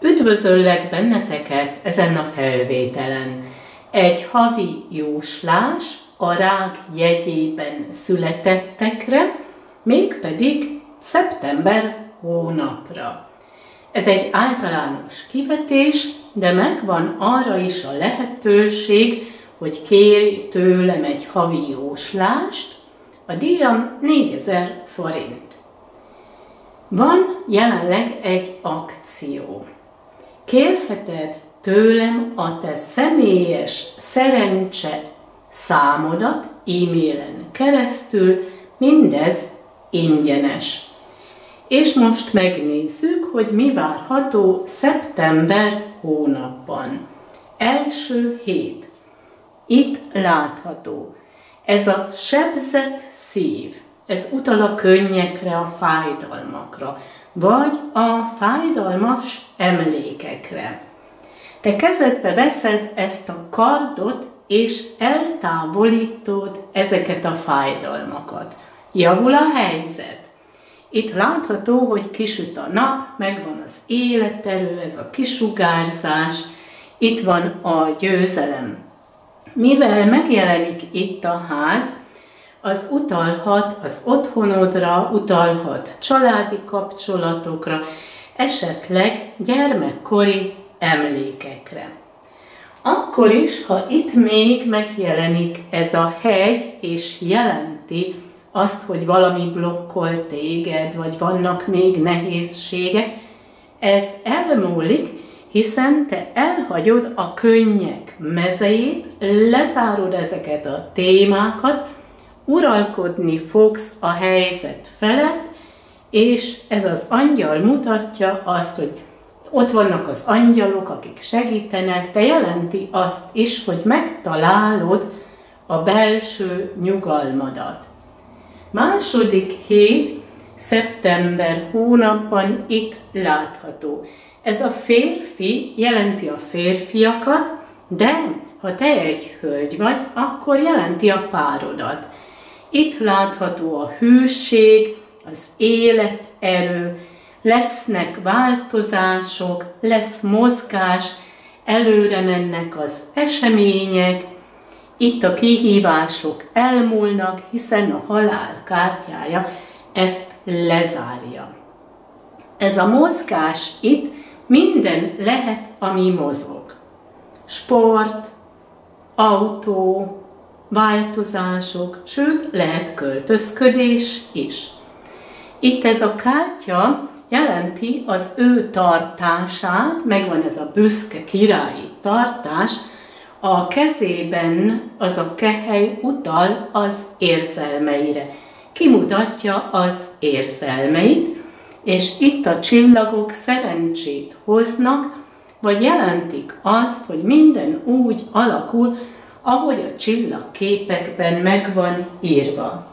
Üdvözöllek benneteket ezen a felvételen. Egy havi jóslás a rák jegyében születettekre, mégpedig szeptember hónapra. Ez egy általános kivetés, de megvan arra is a lehetőség, hogy kérj tőlem egy havi jóslást, a díjam 4000 forint. Van jelenleg egy akció. Kérheted tőlem a te személyes szerencse számodat e-mailen keresztül, mindez ingyenes. És most megnézzük, hogy mi várható szeptember hónapban. Első hét. Itt látható. Ez a sebzett szív, ez utal a könnyekre, a fájdalmakra, vagy a fájdalmas emlékekre. Te kezedbe veszed ezt a kardot, és eltávolítod ezeket a fájdalmakat. Javul a helyzet. Itt látható, hogy kisüt a nap, megvan az életerő, ez a kisugárzás, itt van a győzelem. Mivel megjelenik itt a ház, az utalhat az otthonodra, utalhat családi kapcsolatokra, esetleg gyermekkori emlékekre. Akkor is, ha itt még megjelenik ez a hegy, és jelenti azt, hogy valami blokkol téged, vagy vannak még nehézségek, ez elmúlik, hiszen te elhagyod a könnyek mezejét, lezárod ezeket a témákat, uralkodni fogsz a helyzet felett, és ez az angyal mutatja azt, hogy ott vannak az angyalok, akik segítenek, de jelenti azt is, hogy megtalálod a belső nyugalmadat. Második hét, szeptember hónapban itt látható. Ez a férfi jelenti a férfiakat, de ha te egy hölgy vagy, akkor jelenti a párodat. Itt látható a hűség, az életerő, lesznek változások, lesz mozgás, előre mennek az események, itt a kihívások elmúlnak, hiszen a halál kártyája ezt lezárja. Ez a mozgás itt minden lehet, ami mozog. Sport, autó, változások, sőt, lehet költözködés is. Itt ez a kártya jelenti az ő tartását, megvan ez a büszke királyi tartás, a kezében az a kehely utal az érzelmeire. Kimutatja az érzelmeit, és itt a csillagok szerencsét hoznak, vagy jelentik azt, hogy minden úgy alakul, ahogy a csillagképekben meg van írva.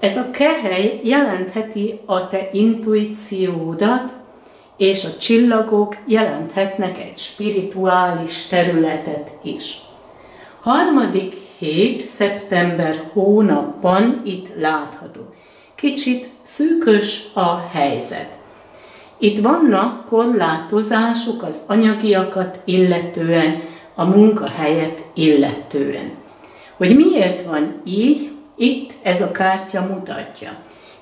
Ez a kehely jelentheti a te intuíciódat, és a csillagok jelenthetnek egy spirituális területet is. Harmadik hét, szeptember hónapban itt látható. Kicsit szűkös a helyzet. Itt vannak korlátozások az anyagiakat illetően, a munkahelyet illetően. Hogy miért van így, itt ez a kártya mutatja.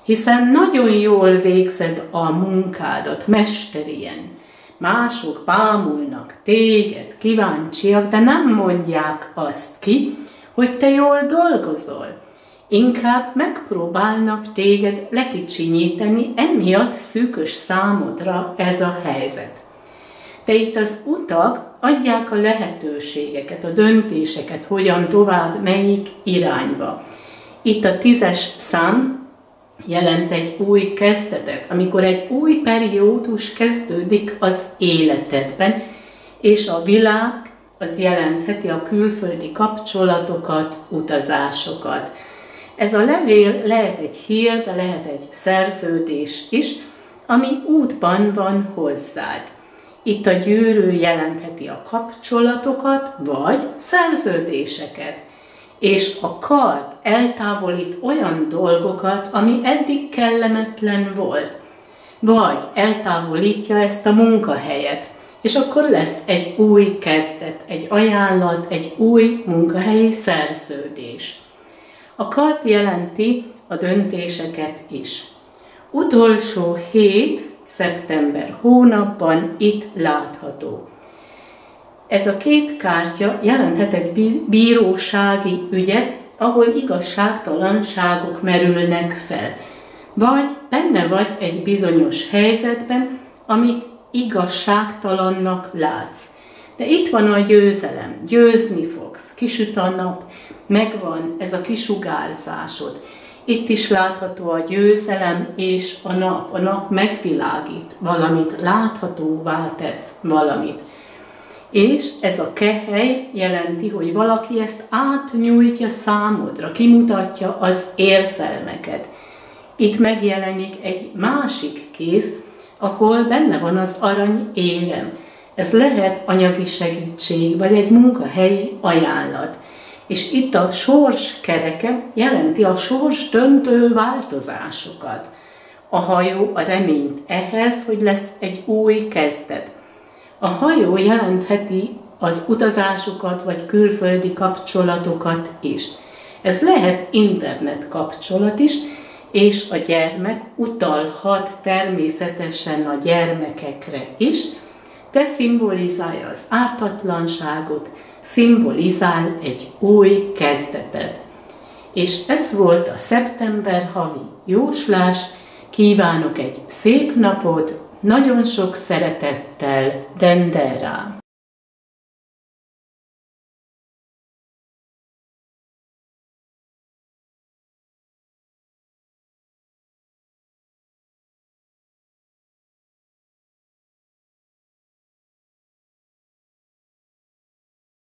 Hiszen nagyon jól végzed a munkádat, mesterien. Mások bámulnak téged, kíváncsiak, de nem mondják azt ki, hogy te jól dolgozol. Inkább megpróbálnak téged lekicsinyíteni, emiatt szűkös számodra ez a helyzet. De itt az utak adják a lehetőségeket, a döntéseket, hogyan tovább, melyik irányba. Itt a tízes szám jelent egy új kezdetet, amikor egy új periódus kezdődik az életedben, és a világ az jelentheti a külföldi kapcsolatokat, utazásokat. Ez a levél lehet egy hír, de lehet egy szerződés is, ami útban van hozzád. Itt a gyűrű jelentheti a kapcsolatokat, vagy szerződéseket és a kard eltávolít olyan dolgokat, ami eddig kellemetlen volt, vagy eltávolítja ezt a munkahelyet. és akkor lesz egy új kezdet, egy ajánlat, egy új munkahelyi szerződés. A kart jelenti a döntéseket is. Utolsó hét, szeptember hónapban itt látható. Ez a két kártya jelenthet egy bírósági ügyet, ahol igazságtalanságok merülnek fel. Vagy benne vagy egy bizonyos helyzetben, amit igazságtalannak látsz. De itt van a győzelem, győzni fogsz, kisüt a nap, megvan ez a kisugárzásod. Itt is látható a győzelem és a nap. A nap megvilágít valamit, láthatóvá tesz valamit. És ez a kehely jelenti, hogy valaki ezt átnyújtja számodra, kimutatja az érzelmeket. Itt megjelenik egy másik kéz, ahol benne van az arany érem. Ez lehet anyagi segítség, vagy egy munkahelyi ajánlat. És itt a sors kereke jelenti a sors döntő változásokat. A hajó a reményt ehhez, hogy lesz egy új kezdet. A hajó jelentheti az utazásokat vagy külföldi kapcsolatokat is. Ez lehet internet kapcsolat is, és a gyermek utalhat természetesen a gyermekekre is, de szimbolizálja az ártatlanságot, szimbolizál egy új kezdetet. És ez volt a szeptember havi jóslás. Kívánok egy szép napot, nagyon sok szeretettel, Denderá!